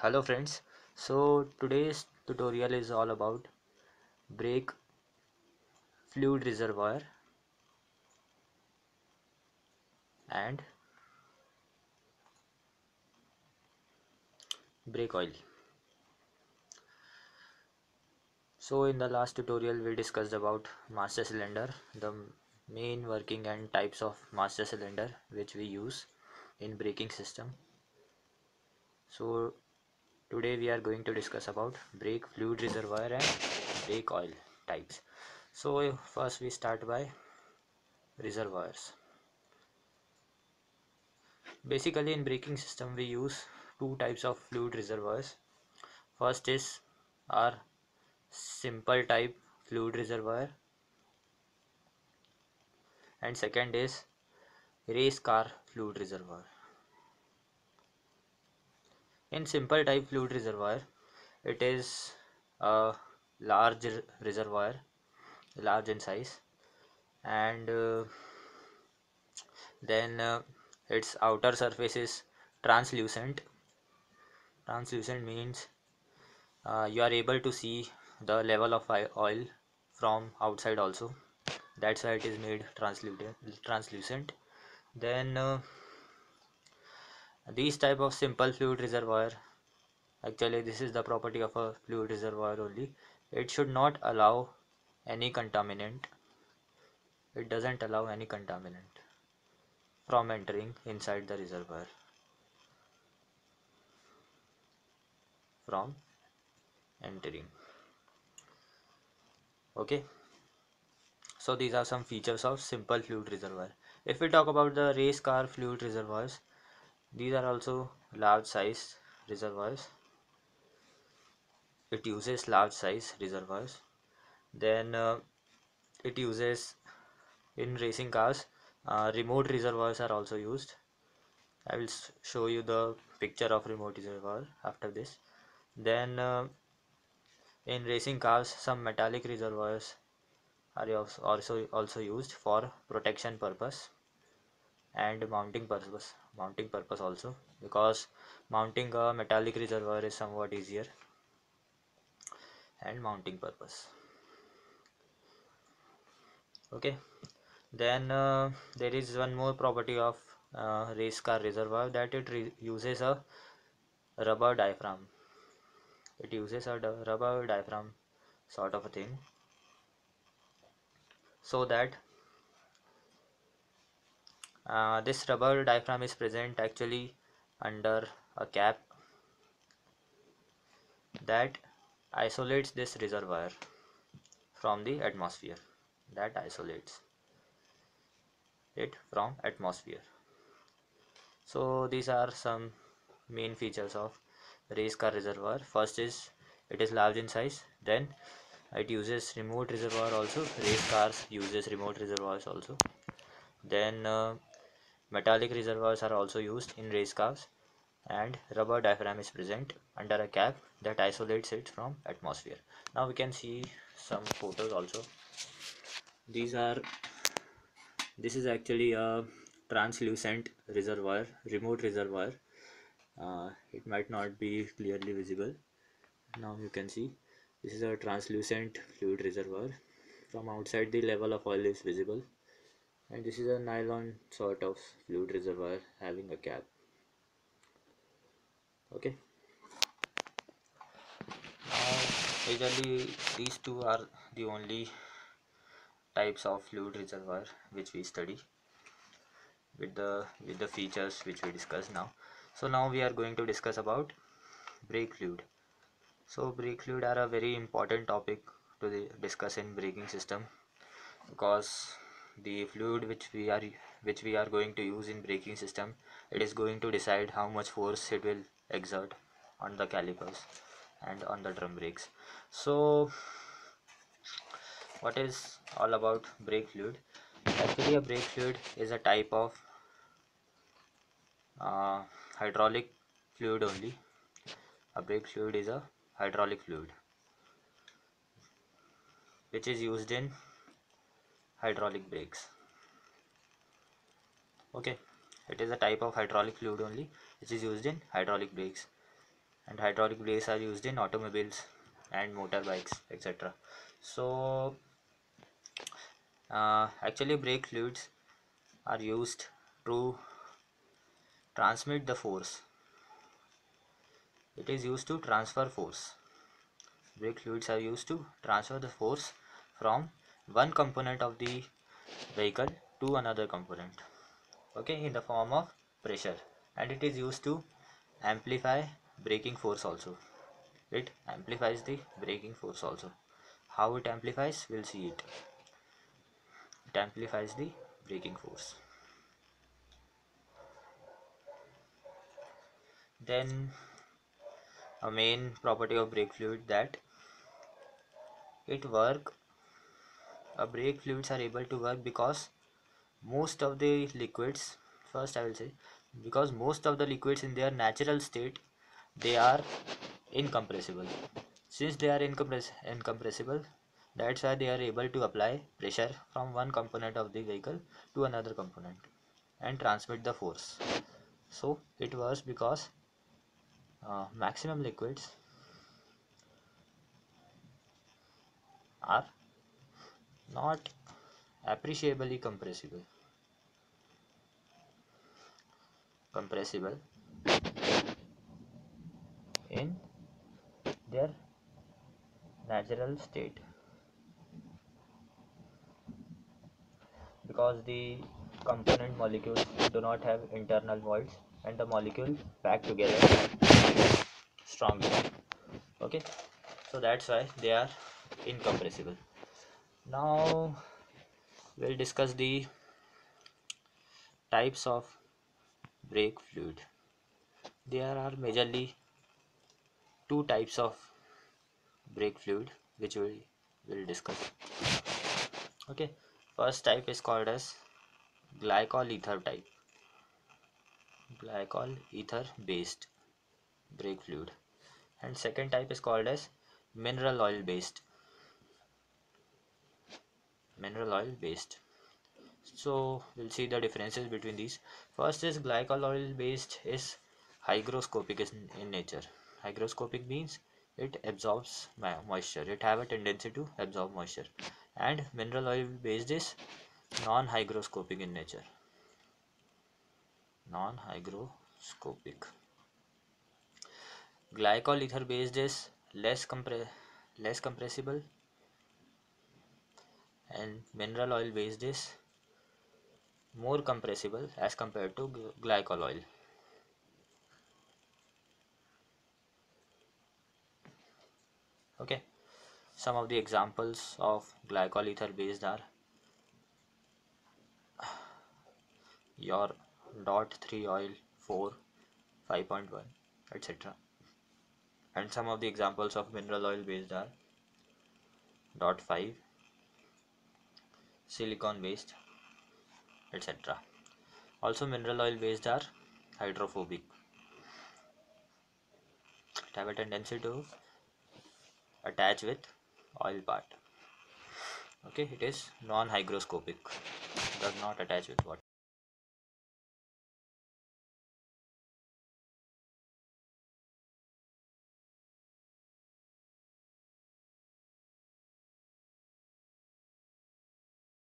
hello friends. So today's tutorial is all about brake fluid reservoir and brake oil. So in the last tutorial we discussed about master cylinder the main working and types of master cylinder which we use in braking system. So today we are going to discuss about brake fluid reservoir and brake oil types. So first we start by reservoirs. Basically in braking system we use two types of fluid reservoirs. First is our simple type fluid reservoir. And second is race car fluid reservoir in simple type fluid reservoir it is a large reservoir large in size and uh, then uh, its outer surface is translucent. Translucent means uh, you are able to see the level of oil from outside also. That's why it is made translucent translucent. Then uh, these type of simple fluid reservoir actually this is the property of a fluid reservoir only it should not allow any contaminant. It doesn't allow any contaminant from entering inside the reservoir. From entering. Okay? So these are some features of simple fluid reservoir. If we talk about the race car fluid reservoirs these are also large size reservoirs. It uses large size reservoirs. Then uh, it uses in racing cars uh, remote reservoirs are also used. I will show you the picture of remote reservoir after this. Then uh, in racing cars some metallic reservoirs are also also used for protection purpose and mounting purpose mounting purpose also because mounting a metallic reservoir is somewhat easier. And mounting purpose. Okay. Then uh, there is one more property of uh, race car reservoir that it uses a rubber diaphragm. It uses a rubber diaphragm sort of a thing. So that uh, this rubber diaphragm is present actually under a cap that isolates this reservoir from the atmosphere. That isolates it from atmosphere. So these are some main features of race car reservoir. First is it is large in size. Then it uses remote reservoir also. Race cars uses remote reservoirs also. Then uh, Metallic reservoirs are also used in race cars and rubber diaphragm is present under a cap that isolates it from atmosphere. Now we can see some photos also. These are this is actually a translucent reservoir, remote reservoir. Uh, it might not be clearly visible. Now you can see this is a translucent fluid reservoir. From outside the level of oil is visible and this is a nylon sort of fluid reservoir having a cap. Okay. Now usually these two are the only types of fluid reservoir which we study with the with the features which we discuss now. So now we are going to discuss about brake fluid. So brake fluid are a very important topic to discuss in braking system because the fluid which we are which we are going to use in braking system it is going to decide how much force it will exert on the calipers and on the drum brakes. So what is all about brake fluid? Actually a brake fluid is a type of uh, hydraulic fluid only. A brake fluid is a hydraulic fluid which is used in hydraulic brakes. Okay. It is a type of hydraulic fluid only which is used in hydraulic brakes. And hydraulic brakes are used in automobiles and motorbikes etc so uh, actually brake fluids are used to transmit the force. It is used to transfer force. Brake fluids are used to transfer the force from one component of the vehicle to another component okay in the form of pressure. And it is used to amplify braking force also. It amplifies the braking force also. How it amplifies? We'll see it. It amplifies the braking force. Then a main property of brake fluid that it work brake fluids are able to work because most of the liquids first I will say because most of the liquids in their natural state they are incompressible. Since they are incompress incompressible that's why they are able to apply pressure from one component of the vehicle to another component and transmit the force. So it was because uh, maximum liquids are not appreciably compressible. Compressible. In their natural state. Because the component molecules do not have internal voids and the molecule pack together strongly. Okay? So that's why they are incompressible now we'll discuss the types of brake fluid. There are majorly two types of brake fluid which we will discuss. Okay first type is called as glycol ether type. Glycol ether based brake fluid. And second type is called as mineral oil based mineral oil based so we'll see the differences between these. First is glycol oil based is hygroscopic in, in nature. Hygroscopic means it absorbs moisture. It have a tendency to absorb moisture. And mineral oil based is non-hygroscopic in nature. Non-hygroscopic. Glycol ether based is less compre less compressible and mineral oil based is more compressible as compared to glycol oil. Okay. Some of the examples of glycol ether based are your dot 3 oil 4 5.1 etc and some of the examples of mineral oil based are dot 5 silicon based etc also mineral oil based are hydrophobic. It have a tendency to attach with oil part. Okay it is non hygroscopic does not attach with water